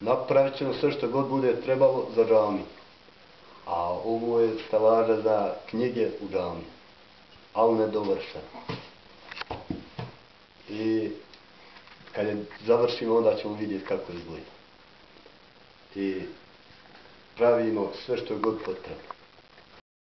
napravit ćemo sve što god bude trebalo za džami. A ovo je stavaža za knjige u džami. Ali ne dovršeno. I kad je završimo, onda ćemo vidjeti kako izgleda. I pravimo sve što je god potrebno.